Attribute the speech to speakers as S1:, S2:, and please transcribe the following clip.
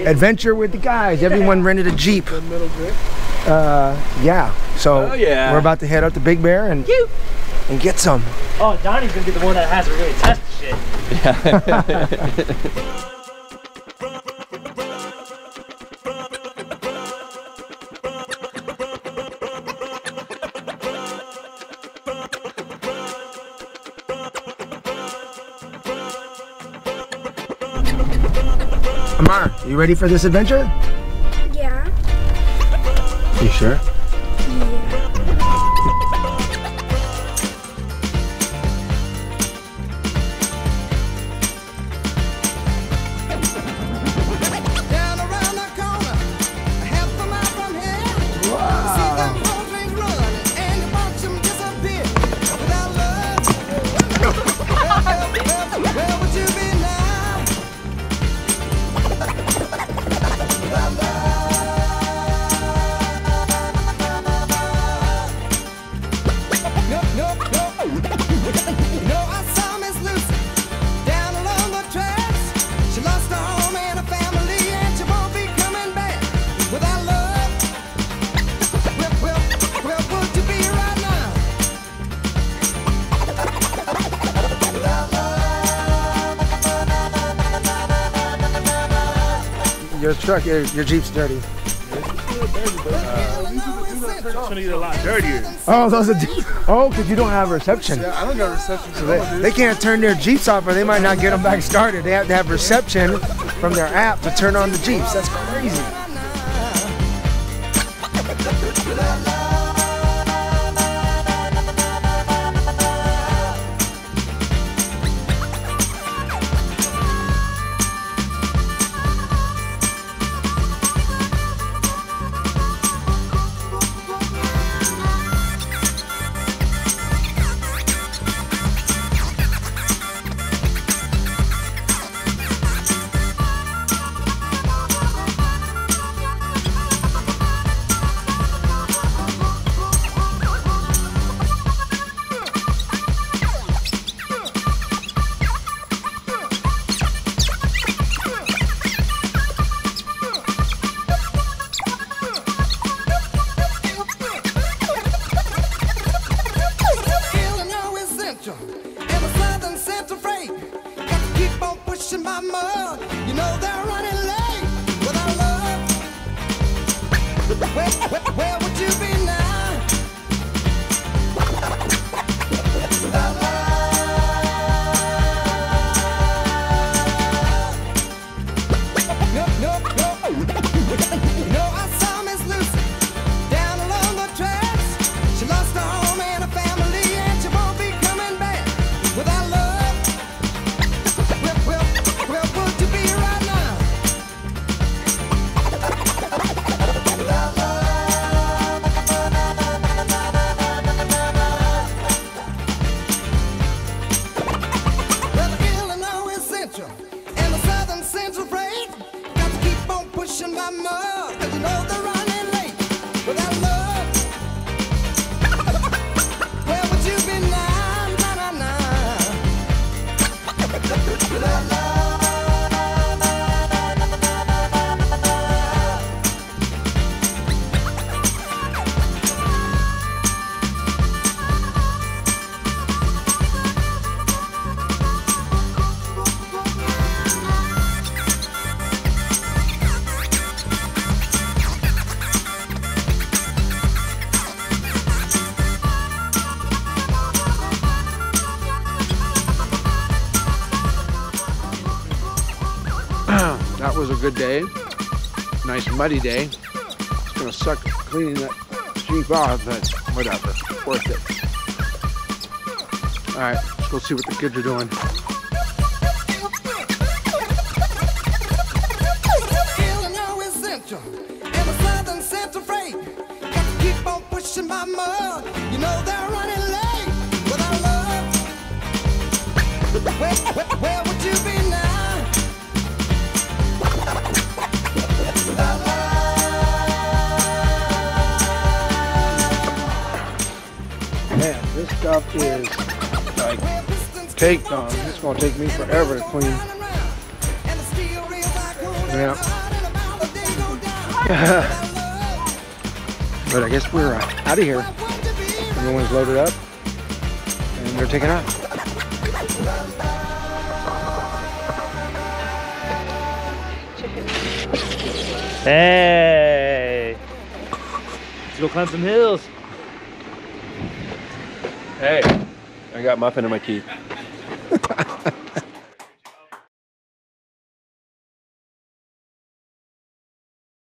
S1: adventure with the guys. Everyone rented a Jeep.
S2: The middle grip.
S1: Uh, yeah. So
S3: Oh, yeah.
S1: we're about to head up to Big Bear and and get some.
S4: Oh, Donnie's gonna be the one that has to really test the shit.
S1: Amar, you ready for this adventure?
S5: Yeah.
S1: You sure?
S6: Down
S1: Your truck, your, your Jeep's dirty.
S2: It's gonna a lot dirtier.
S1: Oh, those are. Oh, because you don't have reception.
S2: Yeah, I don't got reception. So
S1: They, they can't turn their Jeeps off or they might not get them back started. They have to have reception from their app to turn on the Jeeps. That's crazy.
S6: Illinois and the southern central freight. Got to keep on pushing my 'cause you know they're running
S7: was a good day. Nice muddy day. It's gonna suck cleaning that Jeep off, but whatever. Worth it. All right, let's go see what the kids are doing.
S6: Where, where, where would you be
S7: Man, this stuff is like caked on. It's gonna take me forever to clean. Yeah.
S1: but I guess we're uh, out of here. Everyone's loaded up and they're taking off.
S4: Hey! Let's go climb some hills.
S2: Hey, I got muffin in my teeth.